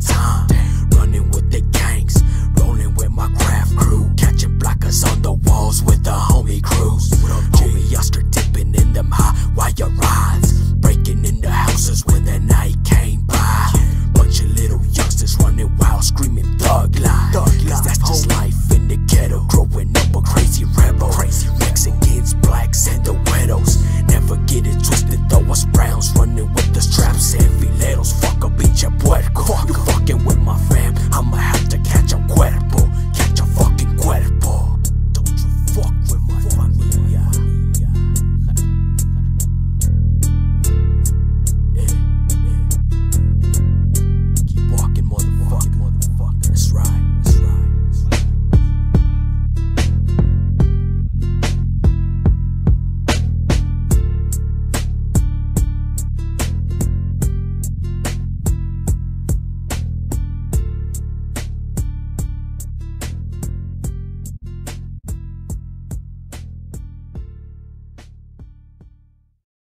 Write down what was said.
time.